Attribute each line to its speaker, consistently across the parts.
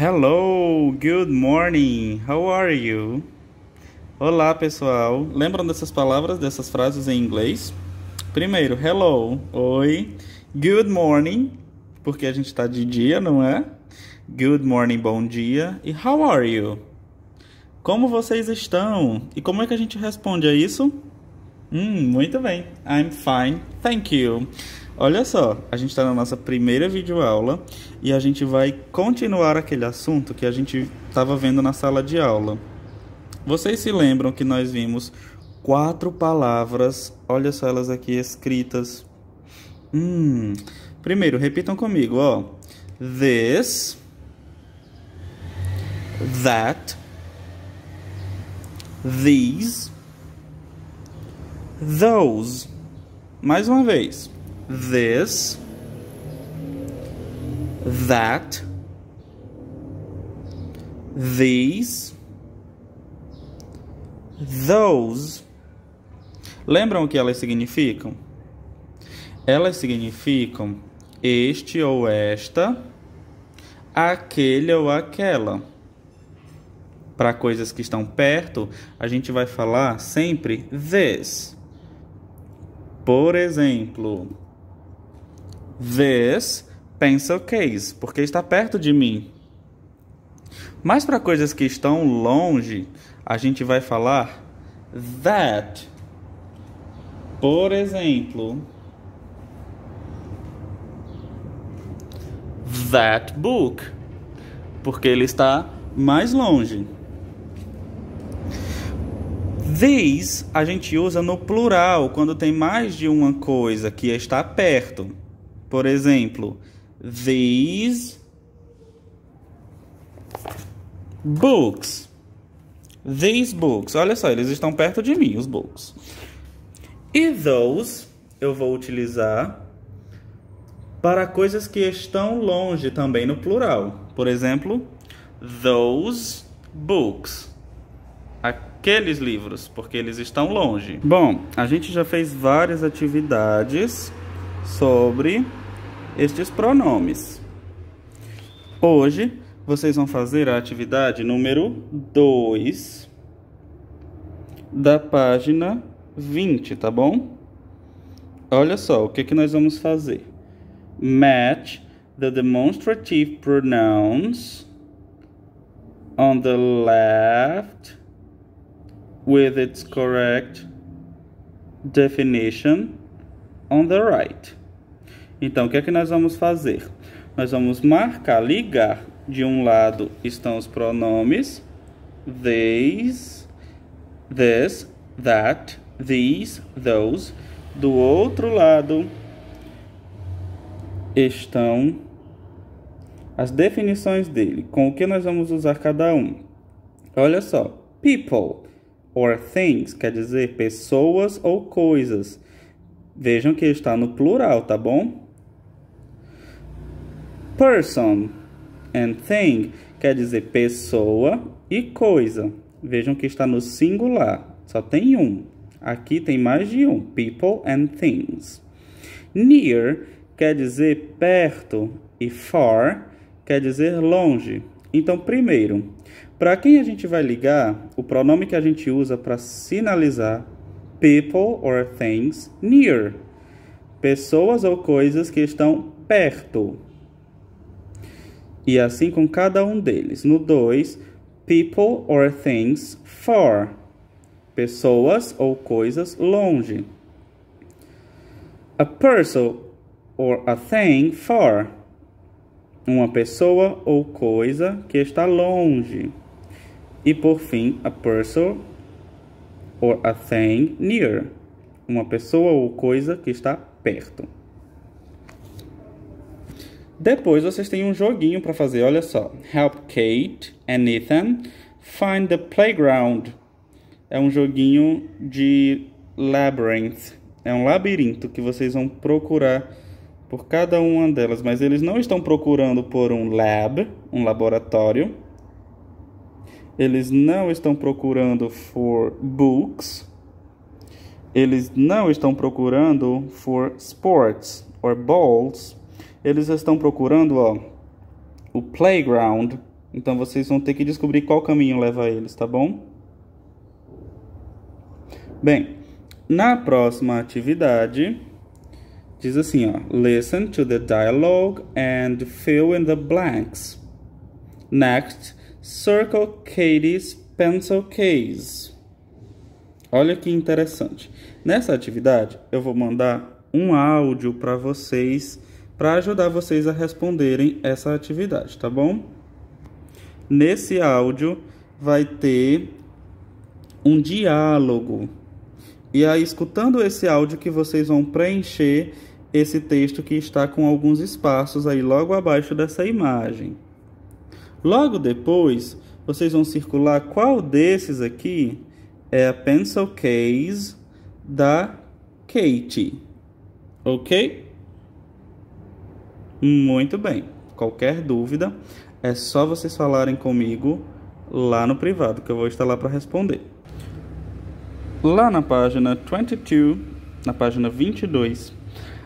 Speaker 1: Hello, good morning. How are you? Olá, pessoal. Lembram dessas palavras, dessas frases em inglês? Primeiro, hello, oi. Good morning, porque a gente está de dia, não é? Good morning, bom dia. E how are you? Como vocês estão? E como é que a gente responde a isso? Hum, muito bem. I'm fine, thank you. Olha só, a gente está na nossa primeira videoaula e a gente vai continuar aquele assunto que a gente estava vendo na sala de aula. Vocês se lembram que nós vimos quatro palavras, olha só elas aqui escritas. Hum, primeiro, repitam comigo, ó. This, that, these, those. Mais uma vez this, that, these, those. Lembram o que elas significam? Elas significam este ou esta, aquele ou aquela. Para coisas que estão perto, a gente vai falar sempre this. Por exemplo, this pencil case, porque está perto de mim. Mas para coisas que estão longe, a gente vai falar that. Por exemplo, that book, porque ele está mais longe. These a gente usa no plural quando tem mais de uma coisa que está perto. Por exemplo, these books. These books. Olha só, eles estão perto de mim, os books. E those eu vou utilizar para coisas que estão longe também no plural. Por exemplo, those books. Aqueles livros, porque eles estão longe. Bom, a gente já fez várias atividades sobre estes pronomes. Hoje vocês vão fazer a atividade número 2 da página 20, tá bom? Olha só, o que, que nós vamos fazer? Match the demonstrative pronouns on the left with its correct definition on the right. Então, o que é que nós vamos fazer? Nós vamos marcar, ligar. De um lado estão os pronomes these, this, that, these, those. Do outro lado estão as definições dele, com o que nós vamos usar cada um. Olha só, people or things quer dizer pessoas ou coisas. Vejam que está no plural, tá bom? Person and thing quer dizer pessoa e coisa. Vejam que está no singular, só tem um. Aqui tem mais de um. People and things. Near quer dizer perto e far quer dizer longe. Então, primeiro, para quem a gente vai ligar, o pronome que a gente usa para sinalizar people or things near. Pessoas ou coisas que estão perto. E assim com cada um deles. No 2, people or things far. Pessoas ou coisas longe. A person or a thing far. Uma pessoa ou coisa que está longe. E por fim, a person or a thing near. Uma pessoa ou coisa que está perto. Depois vocês têm um joguinho para fazer, olha só. Help Kate and Ethan find the playground. É um joguinho de labyrinth. É um labirinto que vocês vão procurar por cada uma delas, mas eles não estão procurando por um lab, um laboratório. Eles não estão procurando for books. Eles não estão procurando for sports or balls eles estão procurando ó, o playground Então vocês vão ter que descobrir qual caminho leva eles, tá bom? Bem, na próxima atividade, diz assim, ó. Listen to the dialogue and fill in the blanks. Next, circle Katie's pencil case. Olha que interessante. Nessa atividade, eu vou mandar um áudio para vocês, para ajudar vocês a responderem essa atividade, tá bom? Nesse áudio vai ter um diálogo. E aí, escutando esse áudio, que vocês vão preencher esse texto que está com alguns espaços aí logo abaixo dessa imagem. Logo depois, vocês vão circular qual desses aqui é a pencil case da Kate. Ok? Muito bem. Qualquer dúvida, é só vocês falarem comigo lá no privado, que eu vou estar lá para responder. Lá na página 22, na página 22,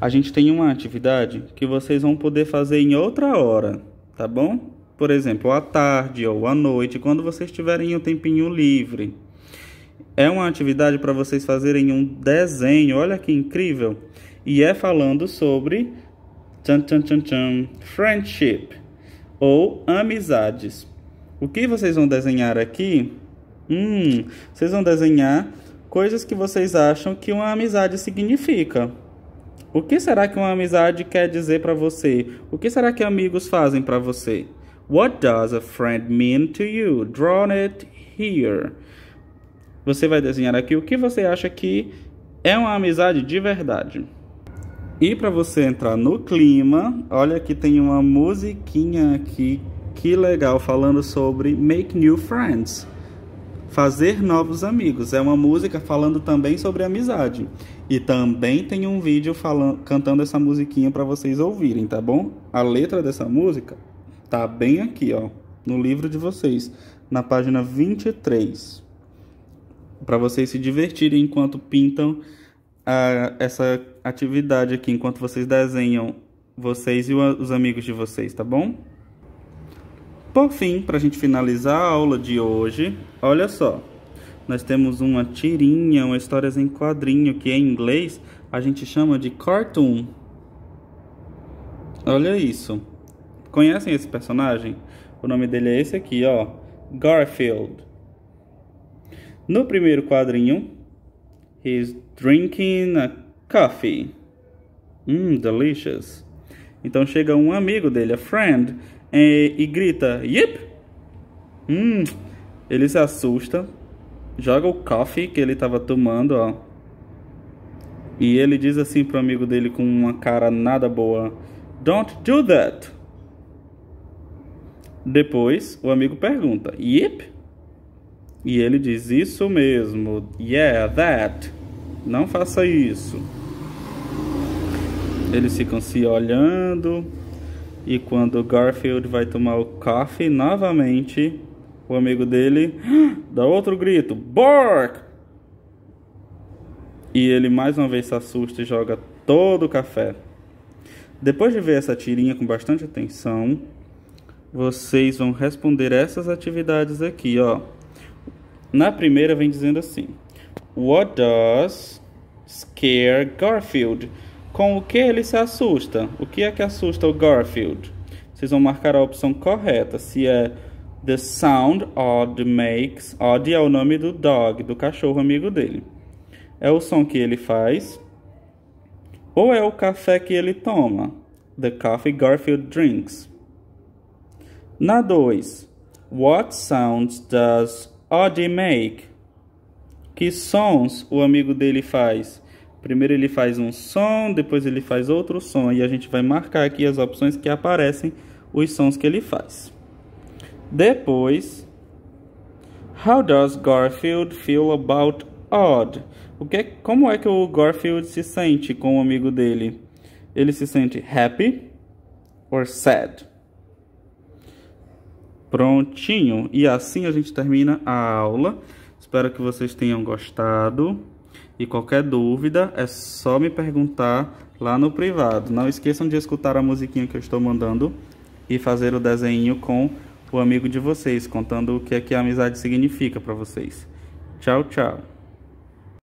Speaker 1: a gente tem uma atividade que vocês vão poder fazer em outra hora, tá bom? Por exemplo, à tarde ou à noite, quando vocês tiverem um tempinho livre. É uma atividade para vocês fazerem um desenho, olha que incrível! E é falando sobre tchan, tchan, tchan, tchan, friendship ou amizades. O que vocês vão desenhar aqui? Hum, vocês vão desenhar coisas que vocês acham que uma amizade significa. O que será que uma amizade quer dizer para você? O que será que amigos fazem para você? What does a friend mean to you? Draw it here. Você vai desenhar aqui o que você acha que é uma amizade de verdade. E para você entrar no clima, olha que tem uma musiquinha aqui, que legal, falando sobre make new friends. Fazer novos amigos. É uma música falando também sobre amizade. E também tem um vídeo falando, cantando essa musiquinha para vocês ouvirem, tá bom? A letra dessa música tá bem aqui, ó, no livro de vocês, na página 23. Para vocês se divertirem enquanto pintam a, essa atividade aqui, enquanto vocês desenham vocês e os amigos de vocês, tá bom? Por fim, para a gente finalizar a aula de hoje, olha só. Nós temos uma tirinha, uma histórias em quadrinho, que em inglês a gente chama de cartoon. Olha isso. Conhecem esse personagem? O nome dele é esse aqui, ó. Garfield. No primeiro quadrinho, he's drinking a coffee. Hum, delicious. Então chega um amigo dele, a friend, e, e grita, Yip! Hum, ele se assusta, joga o coffee que ele estava tomando, ó. E ele diz assim pro amigo dele com uma cara nada boa: Don't do that. Depois o amigo pergunta: Yip? E ele diz: Isso mesmo, yeah, that. Não faça isso. Eles ficam se olhando e quando Garfield vai tomar o coffee novamente, o amigo dele dá outro grito: Bark! E ele mais uma vez se assusta e joga todo o café. Depois de ver essa tirinha com bastante atenção, vocês vão responder essas atividades aqui, ó. Na primeira vem dizendo assim: What does scare Garfield? Com o que ele se assusta? O que é que assusta o Garfield? Vocês vão marcar a opção correta, se é the sound Odd makes. Odd é o nome do dog, do cachorro amigo dele. É o som que ele faz. Ou é o café que ele toma? The coffee Garfield drinks. Na 2. What sounds does Odd make? Que sons o amigo dele faz? Primeiro ele faz um som, depois ele faz outro som e a gente vai marcar aqui as opções que aparecem os sons que ele faz. Depois, how does Garfield feel about Odd? O que, como é que o Garfield se sente com o amigo dele? Ele se sente happy or sad? Prontinho. E assim a gente termina a aula. Espero que vocês tenham gostado. E qualquer dúvida é só me perguntar lá no privado. Não esqueçam de escutar a musiquinha que eu estou mandando e fazer o desenho com o amigo de vocês, contando o que é que a amizade significa para vocês. Tchau, tchau.